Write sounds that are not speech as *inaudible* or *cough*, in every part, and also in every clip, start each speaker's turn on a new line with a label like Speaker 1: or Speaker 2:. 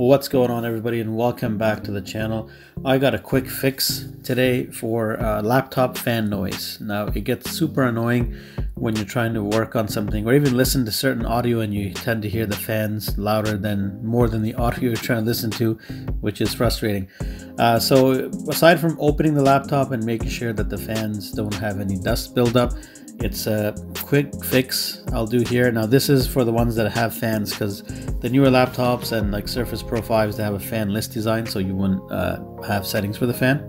Speaker 1: What's going on everybody and welcome back to the channel. I got a quick fix today for uh, laptop fan noise. Now it gets super annoying when you're trying to work on something or even listen to certain audio and you tend to hear the fans louder than more than the *laughs* audio you're trying to listen to which is frustrating. Uh, so aside from opening the laptop and making sure that the fans don't have any dust buildup, it's a quick fix I'll do here. Now this is for the ones that have fans because the newer laptops and like Surface Pro 5s they have a fanless design so you wouldn't uh, have settings for the fan.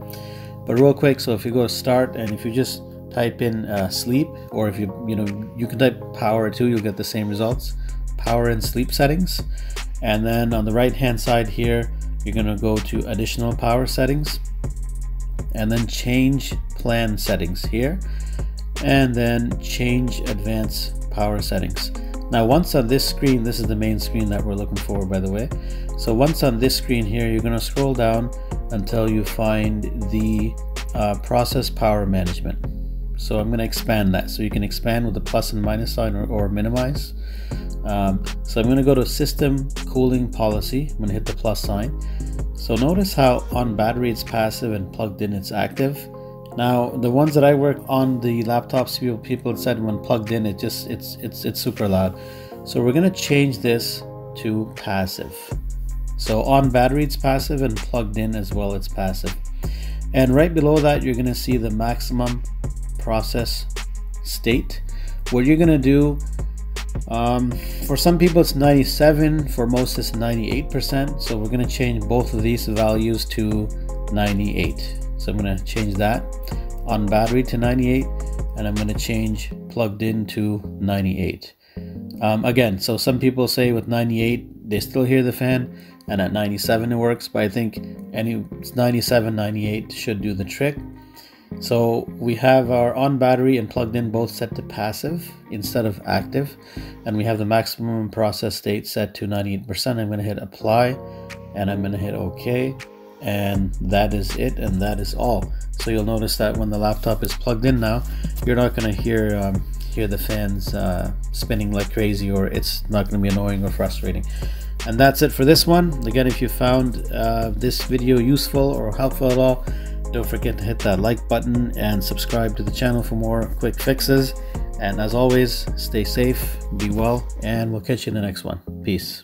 Speaker 1: But real quick, so if you go to start and if you just type in uh, sleep or if you you know you can type power too you'll get the same results power and sleep settings and then on the right hand side here you're going to go to additional power settings and then change plan settings here and then change advanced power settings. Now once on this screen, this is the main screen that we're looking for by the way. So once on this screen here, you're going to scroll down until you find the uh, process power management. So I'm going to expand that. So you can expand with the plus and minus sign or, or minimize. Um, so I'm going to go to system cooling policy. I'm to hit the plus sign. So notice how on battery it's passive and plugged in it's active. Now the ones that I work on the laptops, people said when plugged in, it just it's it's it's super loud. So we're gonna change this to passive. So on battery it's passive and plugged in as well it's passive. And right below that you're gonna see the maximum process state. What you're gonna do um, for some people it's 97, for most it's 98%. So we're gonna change both of these values to 98. So I'm going to change that on battery to 98 and I'm going to change plugged in to 98. Um, again, so some people say with 98 they still hear the fan and at 97 it works, but I think any 97, 98 should do the trick. So we have our on battery and plugged in both set to passive instead of active and we have the maximum process state set to 98%. I'm going to hit apply and I'm going to hit OK and that is it and that is all. So you'll notice that when the laptop is plugged in now you're not going to hear um, hear the fans uh, spinning like crazy or it's not going to be annoying or frustrating. And that's it for this one. Again if you found uh, this video useful or helpful at all don't forget to hit that like button and subscribe to the channel for more quick fixes. And as always stay safe be well and we'll catch you in the next one. Peace